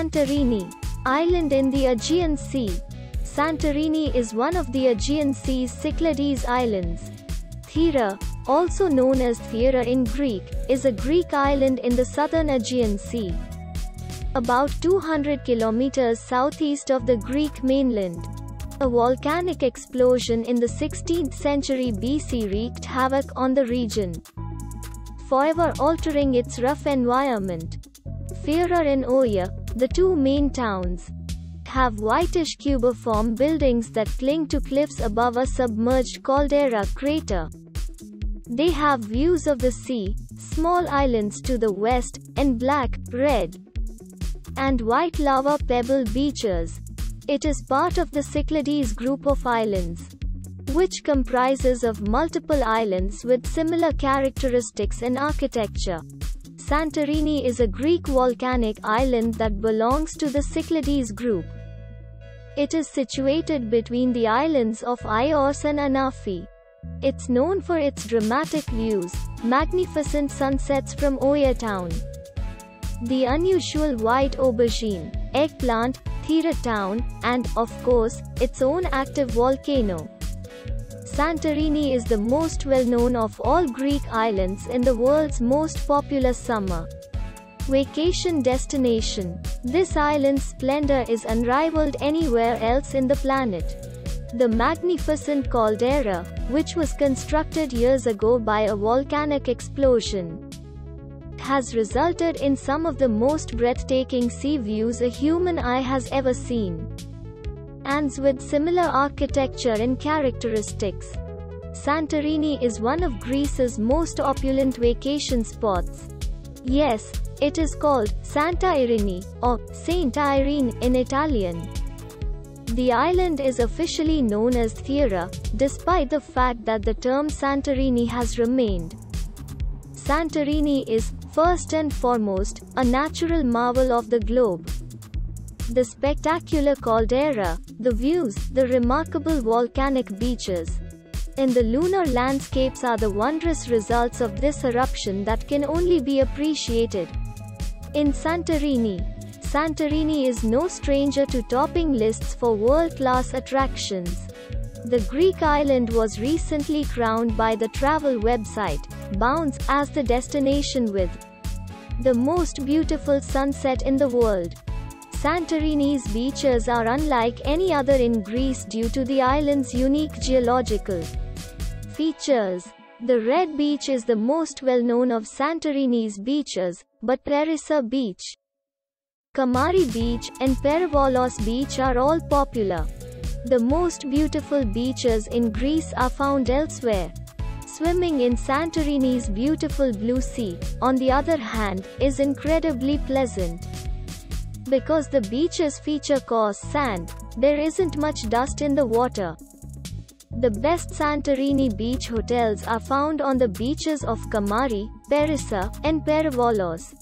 Santorini, island in the Aegean Sea. Santorini is one of the Aegean Sea's Cyclades islands. Thera, also known as Thera in Greek, is a Greek island in the southern Aegean Sea. About 200 kilometers southeast of the Greek mainland. A volcanic explosion in the 16th century BC wreaked havoc on the region, forever altering its rough environment. Fira and Oia, the two main towns, have whitish cubiform buildings that cling to cliffs above a submerged caldera crater. They have views of the sea, small islands to the west, and black, red, and white lava pebble beaches. It is part of the Cyclades group of islands, which comprises of multiple islands with similar characteristics and architecture. Santorini is a Greek volcanic island that belongs to the Cyclades group. It is situated between the islands of Ios and Anafi. It's known for its dramatic views, magnificent sunsets from Oia town, the unusual white aubergine, eggplant, Thira town, and, of course, its own active volcano. Santorini is the most well-known of all Greek islands in the world's most popular summer vacation destination. This island's splendor is unrivaled anywhere else in the planet. The magnificent caldera, which was constructed years ago by a volcanic explosion, has resulted in some of the most breathtaking sea views a human eye has ever seen. And with similar architecture and characteristics. Santorini is one of Greece's most opulent vacation spots. Yes, it is called Santa Irene or Saint Irene in Italian. The island is officially known as Thera, despite the fact that the term Santorini has remained. Santorini is, first and foremost, a natural marvel of the globe. The spectacular caldera, the views, the remarkable volcanic beaches, and the lunar landscapes are the wondrous results of this eruption that can only be appreciated. In Santorini, Santorini is no stranger to topping lists for world-class attractions. The Greek island was recently crowned by the travel website, Bounce, as the destination with the most beautiful sunset in the world. Santorini's beaches are unlike any other in Greece due to the island's unique geological features. The Red Beach is the most well-known of Santorini's beaches, but Perissa Beach, Kamari Beach, and Perivolos Beach are all popular. The most beautiful beaches in Greece are found elsewhere. Swimming in Santorini's beautiful blue sea, on the other hand, is incredibly pleasant. Because the beaches feature coarse sand, there isn't much dust in the water. The best Santorini beach hotels are found on the beaches of Kamari, Perissa, and Perivolos.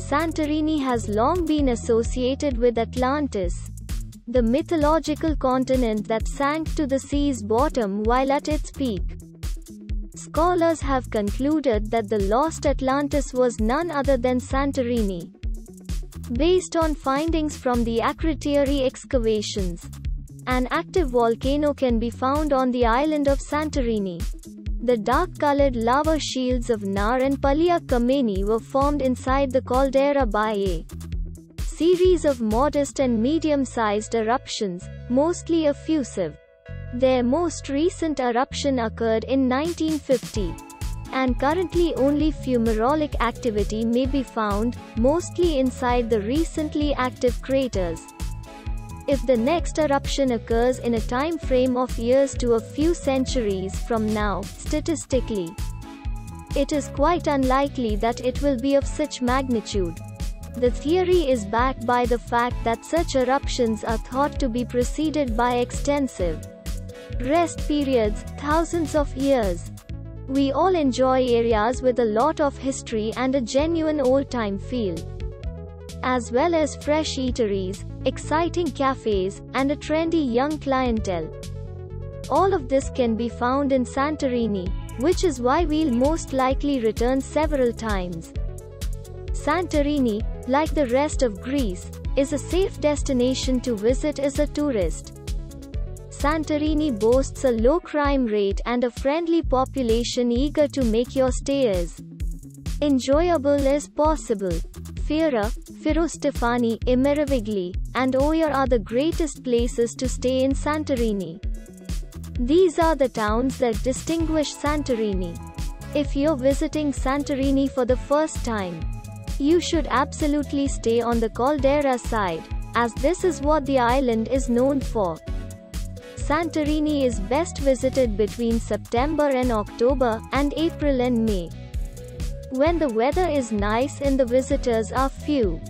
Santorini has long been associated with Atlantis, the mythological continent that sank to the sea's bottom while at its peak. Scholars have concluded that the lost Atlantis was none other than Santorini based on findings from the Akrotiri excavations. An active volcano can be found on the island of Santorini. The dark-colored lava shields of Nea and Palia Kameni were formed inside the caldera by a series of modest and medium-sized eruptions, mostly effusive. Their most recent eruption occurred in 1950 and currently only fumarolic activity may be found, mostly inside the recently active craters. If the next eruption occurs in a time frame of years to a few centuries from now, statistically, it is quite unlikely that it will be of such magnitude. The theory is backed by the fact that such eruptions are thought to be preceded by extensive rest periods, thousands of years. We all enjoy areas with a lot of history and a genuine old-time feel. As well as fresh eateries, exciting cafes, and a trendy young clientele. All of this can be found in Santorini, which is why we'll most likely return several times. Santorini, like the rest of Greece, is a safe destination to visit as a tourist. Santorini boasts a low crime rate and a friendly population eager to make your stay as enjoyable as possible. Fira, Firostefani, Imerovigli, and Oia are the greatest places to stay in Santorini. These are the towns that distinguish Santorini. If you're visiting Santorini for the first time, you should absolutely stay on the caldera side, as this is what the island is known for. Santorini is best visited between September and October, and April and May. When the weather is nice and the visitors are few.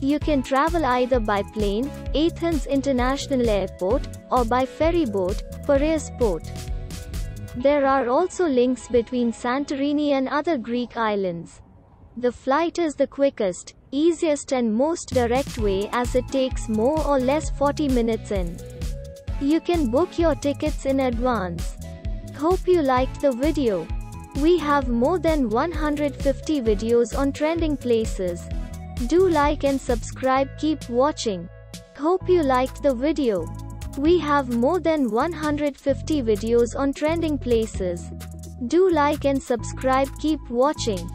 You can travel either by plane, Athens International Airport, or by ferry boat, Piraeus Port. There are also links between Santorini and other Greek islands. The flight is the quickest, easiest and most direct way as it takes more or less 40 minutes in. You can book your tickets in advance. Hope you liked the video. We have more than 150 videos on trending places. Do like and subscribe keep watching. Hope you liked the video. We have more than 150 videos on trending places. Do like and subscribe keep watching.